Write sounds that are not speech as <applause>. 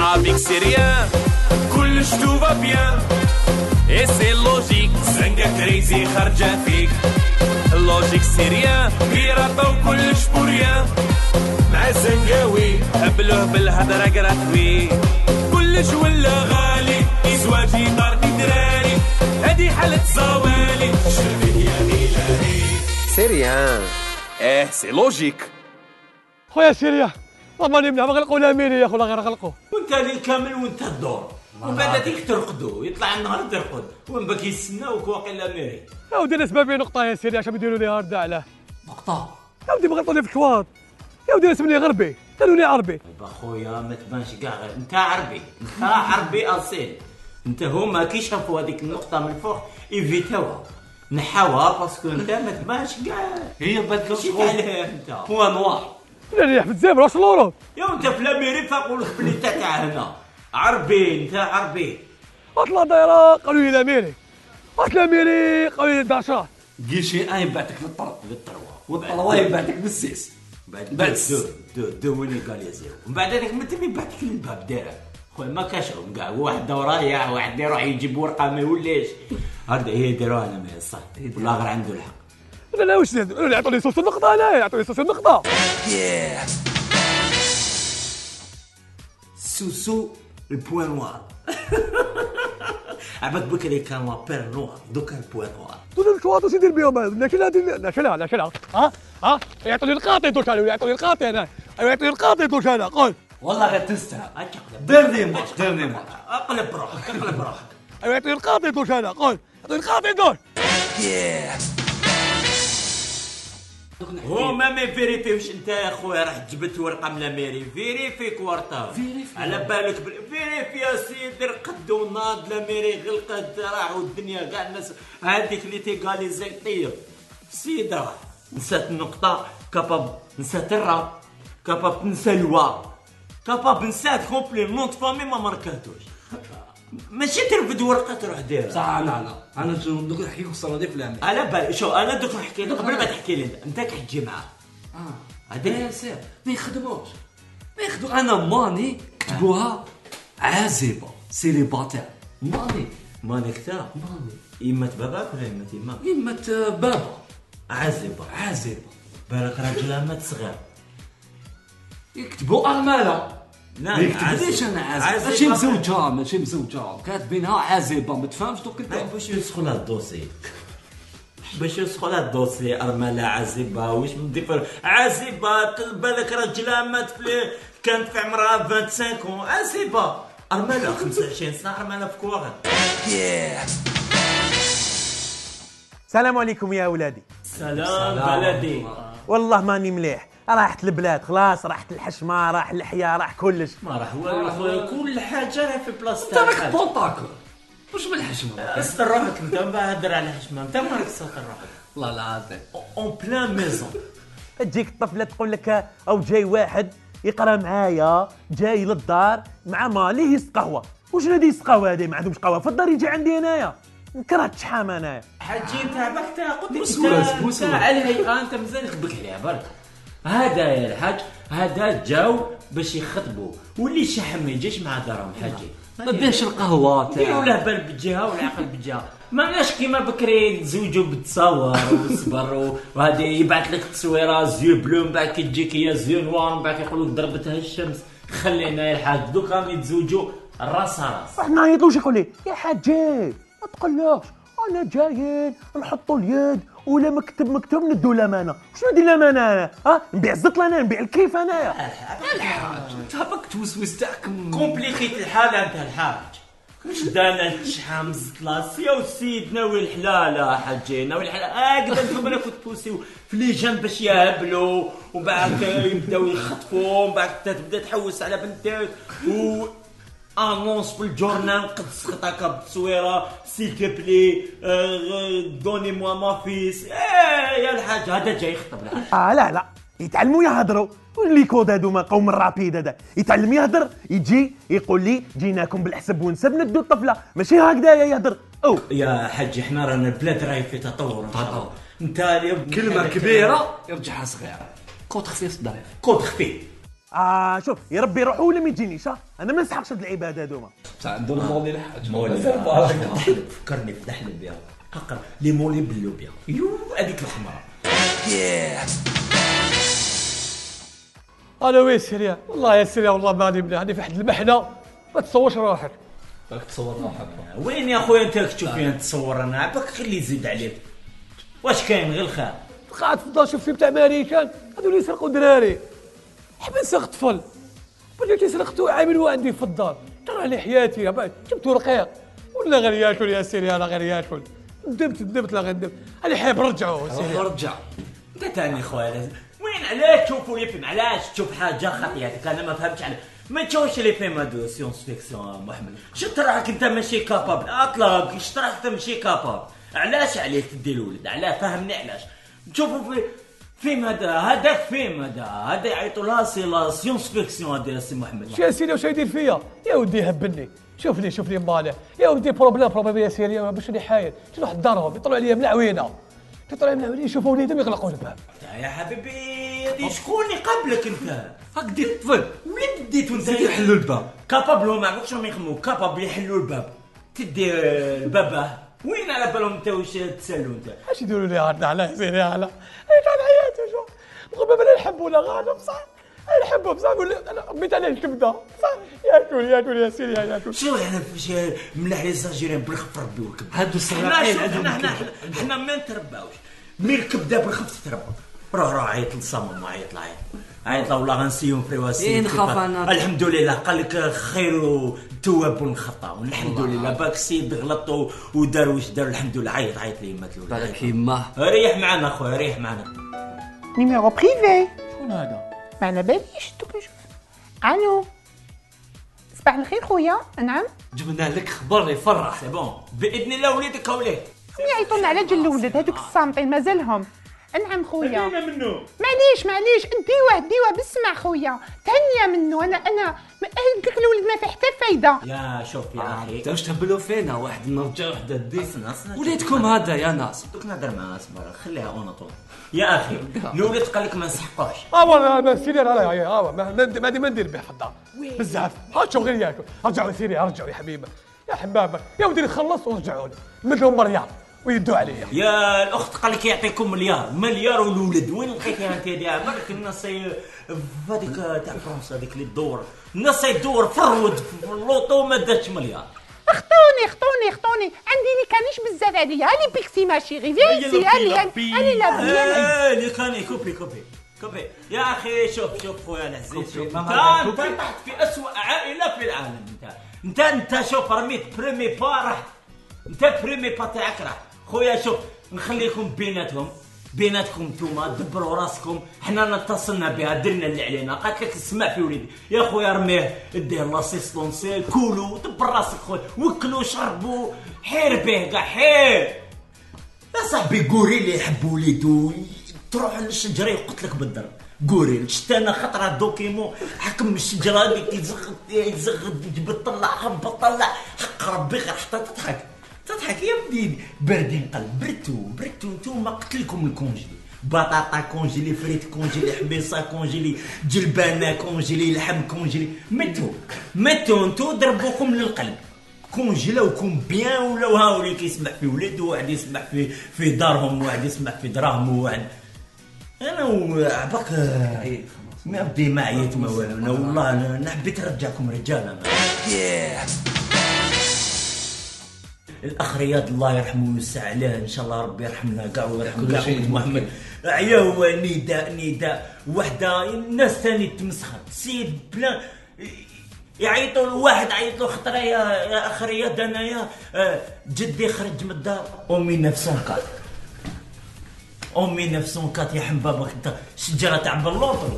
Avec c'est rien كلش تو va bien. Et c'est logique. زنقة كريزي خارجة فيك لوجيك سي ريان كيراطة وكلش بوريان مع الزنقاوي هبلوه بالهضرة قراتوي كلش ولا غالي ازواجي دار في دراري هادي حالة زوالي شربت يا ميلاني سي ريان آه سي لوجيك خويا سيريا والله ماني منها ما غلقوا لا ميري يا خويا غير غلقوا وانت اللي كامل وانت الدور. ومن بعد هذيك ترقدوا يطلع النهار ترقد. ومن باك يستناوك واقيلا ميري يا ودي أنا سبابي نقطة يا سيريا عشان يديروا لي هارد علاه نقطة. يا ودي بغلطوني في الكواط يا ودي اسمني غربي. قالوا لي عربي أخويا ما تبانش كاع غير أنت عربي. أنت عربي أصيل. أنت هما كي شافوا هذيك النقطة من الفوق ايفيتاوها نحاوها باسكو أنت ما تبانش كاع هي بدلوا شي أنت. هو نوار لا ريح في الزابر واش لورو يا انت في لاميري فاقول لك بلي انت تاع هنا. عربي انت عربي. اطلع دايرة قالوا لي لا ميري واش لا ميري قالوا لي داشات قيشي ان يبعتك للطرب للطروه والطروه يبعتك بالسيس. بعد بعد بعد. دو دو دو وين قال يا زيرو. ومن بعد هذاك متى اللي بعثك للباب دايرة. خويا ما كاشهم كاع واحد رايح واحد يروح يجيب ورقة ما يوليش. هذا هي داروها أنا ما صح والله غير عنده الحق. لا لا واش زاد يعطوني صوص النقطة لا يعطوني صوص النقطة سوسو البوان نوار عباك بكري كان لابير نوار دوكا البوان نوار دول الكواط واش يدير بهم هذا ناكلها دير ناكلها ناكلها ها ها يعطوني القاطي دوك أنا يعطوني القاطي أنا يعطوني القاطي دوك أنا قول والله غير تستاهل اقلب ديرني ماتش ديرني ماتش اقلب روحك اقلب روحك أيوة، يعطوني القاطي دوك أنا قول يعطوني القاطي دوك هما ما فيريفيوش انت يا خويا راح جبت ورقة من الميري فيريفيك ورطه فيريفي. على بالك. فيريفي يا سيدي رقد وناض الميري غلقت راحوا الدنيا كاع الناس. هذيك اللي تيغاليزي طيب. سيد راه نسات النقطة. كاباب نسات الرا. كاباب تنسى الوا. كاباب نسات كومبلي. نوت فامي ما ماركاتوش ماشي ترفد ورقة تروح ديرها. صح لا لا أنا دوك نحكي لك الصراحه دي في العمل. على بالي شو أنا دوك نحكي لك قبل ما تحكي لي أنت كتجي معاه. آه. هذاك سير. ما يخدموش. ما يخدموا أنا ماني كتبوها عازبة سيليباتير. ماني. ماني كتاب. ماني. يمة باباك ولا يمة يماك يمة بابا عازبة. عازبة. بالك راجل مات صغير يكتبوا ارمله لا ما يكتبليش أنا عازبه ماشي مزوجه ماشي مزوجه كاتبينها عازبه ما تفهمش دوك انت. باش يسخوا لها الدوسي؟ <laughs> باش يسخوا لها الدوسي؟ أرملة عازبة واش من ديفر؟ عازبة بالك راجل مات في كانت في عمرها 25 عازبة أرملة 25 سنة أرملة في كواغن السلام عليكم يا ولادي سلام بلدي. والله ماني مليح. راحت البلاد خلاص راحت الحشمة راح اللحيه راح كلش. ما راح والو خويا كل حاجة راه في أنت بلاصتها راك بونطاكو واش من الحشمه استر روحك أنت من بعد هدر على الحشمة. أنت ما راك تستر روحك والله العظيم اون بلان ميزون تجيك الطفله تقول لك أو جاي واحد يقرأ معايا جاي للدار مع ماليه قهوة. واش هادي يسق قهوة هادي ما عندهمش قهوة. في الدار يجي عندي أنايا. نكره الشحام أنايا. حاجي أنت عباك تاخذ بوسواس، انت بوسواس. انت على الهيئه أنت مازال يخبك عليها برك هذا يا الحاج هذا جاو باش يخطبوا واللي شحم ما يجيش مع دارهم حاجي. ما بينش القهوة ديروا تاع له بال بالجهه والعقل بالجهه ماناش كيما بكري تزوجوا بالتصاور والصبر وهذه يبعث لك تصويرة زيو بلو من بعد كي تجيك هي زيو نوار من بعد كيقول لك ضربتها الشمس. خلينا يا الحاج دوك راهم يتزوجوا راس راس. راح نعيط له يقول لي يا حاجي ما تقلقش. أنا جايين نحطوا اليد ولا مكتب مكتوب ندوا الامانه شنو ندير الامانه أنا؟ ها؟ نبيع الزطل أنا نبيع الكيف انايا انت هبك توسوس تاعك كومبليكيت الحال أنت الحاج. دانا الشحام زطلاس يا سيدنا والحلالة حجينا والحلالة هكذا أنتم أنا كنت توسيو في لي جنب باش يهبلوا وبعد يبداو يخطفوا ومن بعد تبدأ تحوس على بنتك و انونس في الجورنال قد سقطك بتصويره سيل بلي دوني موا ما فيس إيه يا الحاج هذا جاي يخطب الحاج آه لا لا يتعلموا يهضروا. واللي كود هادوما قوم الرابيد هذا. يتعلم يهضر يجي يقول لي جيناكم بالحسب ونسب ندو الطفلة. ماشي هكذا يهضر. أو يا حاج إحنا رانا البلاد راهي في تطور الله. أنت اليوم كلمة كبيرة. يرجعها صغيرة. كوت خفيف ظريف كود خفيف. آه شوف يربي روحه ولا ما يجينيش؟ أنا ما نسحقش هاد العباد هذوما بصح عنده المولي الحاج تحلب فكرني في تحلب بها ققر لي مولي باللوبيا يو هذيك الحمراء أنا وين سيريا؟ والله يا سيريا والله ماني مليح هاني في واحد المحنة. ما تصورش روحك. راك تصور روحك. وين يا خويا أنت؟ تشوف فين تصور أنا؟ عباك خلي يزيد عليك. واش كاين غير الخير؟ قاعد في الدار شوف فيلم تاع امريكان هذو اللي يسرقوا دراري حبس طفل. بديت سرقتو عامل هو عندي في الدار. ترى لحياتي بعد جبتو رقيق ولا غير ياكل يا سيري أنا غير ياكل ندمت ندمت لا غير ندمت. أنا حاب نرجعو سيري. رجع أنت تاني خويا. وين علاش تشوفوا les films؟ علاش تشوف حاجة خطياتك أنا ما فهمتش على ما تشوفش les films هادو science-fiction محمد. شفت راك أنت ماشي capable اطلق شفت راك أنت ماشي capable علاش عليك تدي الولد علاش فهمني علاش. تشوفوا في فيلم هذا هذاك فيلم هذا هذا يعيطوا لها c'est la science-fiction هذا يا سي محمد. شو يا سيدي واش يدير فيا؟ يا ودي هبلني شوف لي شوف لي مالح يا ودي problème problème يا سيري باش راني حايل. تروح لدارهم يطلعوا عليا من العوينه يطلعوا من العوينه يشوفوا وليدهم يغلقوا الباب يا حبيبي هذه شكون اللي قبلك انت؟ هاك دير الطفل وين ديتو انت يحلوا الباب. capable هما عرفت شنو يخمو. capable يحلوا الباب. تدي الباب وين على بالهم انت واش تسالوا انت؟ اش يديروا لي هذا على سيري على؟ إيش على حياتي شو؟ الغباب أنا نحبه ولا غانا بصح؟ أنا نحبه بصح؟ نقول أنا ربيت عليه الكبدة. بصح؟ ياكل ياكل يا سيري ياكل شنو إحنا فاش ملاح لي زاجيرين بالخف ربي والكبدة؟ هادو عندهم حنا حنا. حنا ما نترباوش. مي الكبدة بالخف تتربى. روح روح عيط لصمم عيط لعيط. عيط له والله غنسيهم في رواسي إيه، نخاف أنا. الحمد لله قال لك خير التواب والخطأ. الحمد لله باك السيد غلط و- ودار واش دار. الحمد لله عيط عيط لي مات الولد بالك يماه ريح معنا خويا ريح معنا. numéro privé شكون هذا؟ ما على باليش دوك نشوف ألو. صباح الخير خويا. نعم. جبنا لك خبر يفرح. c'est bon بإذن الله وليدك وليه يعيطوا لنا على جل الاولاد هذوك الصامتين مازالهم. نعم خويا. منه معليش معليش. ديوه ديوه بالسمع خويا. تهنيه منه أنا أنا قلت لك الولد ما فيه حتى فايدة. يا شوف يا أخي. انت واش تهبلوا فينا واحد نرجع واحد الدي أصلاً- أصلاً- وليدكم هذا يا ناس. دوك نهضر مع اسمر خليها أون طول. يا أخي <laughs> الولد قال لك ما نسحقوش آه والله ما سيري يا آه ما ما- ندير به الدار بزاف. ها شوف غير ياكل. رجعوا سيري رجعوا يا حبيبة. يا حبابة. يا ودي نخلص ورجعوا لي. مثلهم مريم ويدوا عليا. يا الأخت قال لك يعطيكم مليار. مليار والولد وين لقيتيها أنت يا بالك الناس هذيك تاع فرنسا هذيك اللي تدور. الناس يدور فرود في اللوطو ما داتش مليار. اخطوني اخطوني اخطوني. عندي لي كانيش بزاف عليا هاني بيكسي ماشي غي هاني هاني هاني لا بيان. إيه اللي كان كوبي كوبي كوبي يا أخي شوف شوف خويا العزيز شوف. أنت؟ طحت في اسوء عائلة في العالم. أنت أنت أنت شوف رميت بريمي با أنت بريمي با تاعك راح. خويا شوف نخليكم بيناتهم. بيناتكم نتوما دبروا راسكم. حنا اتصلنا بها درنا اللي علينا. قالت لك اسمع في وليدي. يا خويا رميه دير لاسيستونسي كولوا دبر راسك خويا. وكلوا شربوا حير به كاع حير. يا صاحبي غوريل يحب وليدو. تروح للشجرة يقتلك بالضرب. غوريل شفت أنا خطرة دوكيمون حكم الشجرة هذيك يزغد يزغد جبد طلع هبط طلع حق ربي غير حتى تضحك. تضحك يا ودي باردين قلب بردتو بردتو نتوما قتلكم الكونجلي. بطاطا كونجيلي فريت كونجيلي حبيصة كونجيلي جلبانه كونجيلي لحم كونجيلي متو متو انتو ضربوكم للقلب. كونجلاوكم بيان ولاو هاولي كيسمع في ولادو واحد يسمع في في دارهم واحد يسمع في دراهم واحد أنا وعباك ما بدي ما عييت ما والو. أنا والله أنا حبيت نرجعكم رجاله الأخ رياض الله يرحمه ويوسع عليه. إن شاء الله ربي يرحمنا. كاع ويرحم كل كاع محمد. عيا هو نداء نداء وحدة الناس ثاني تمسخر. سيد بلان. يعيطوا لواحد عيط له خطرة. يا يا أخ رياض انايا آه، جدي خرج من الدار. أمي 904 أمي 904 يا حبابك انت شجرة تاع بلوطو